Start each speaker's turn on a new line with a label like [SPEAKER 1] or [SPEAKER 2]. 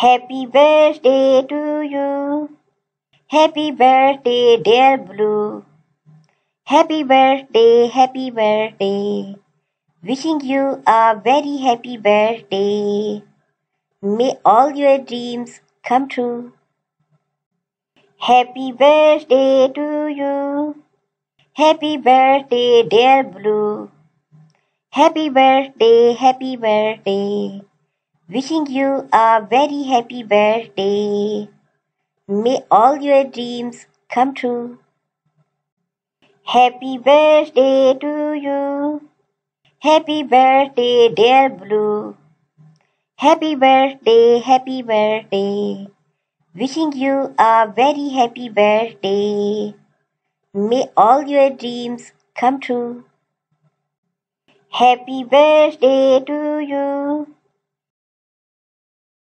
[SPEAKER 1] Happy birthday to you. Happy birthday, dear Blue. Happy birthday, happy birthday. Wishing you a very happy birthday. May all your dreams come true. Happy birthday to you. Happy birthday, dear Blue. Happy birthday, happy birthday. Wishing you a very happy birthday. May all your dreams come true. Happy birthday to you. Happy birthday, dear Blue. Happy birthday, happy birthday. Wishing you a very happy birthday. May all your dreams come true. Happy birthday to you.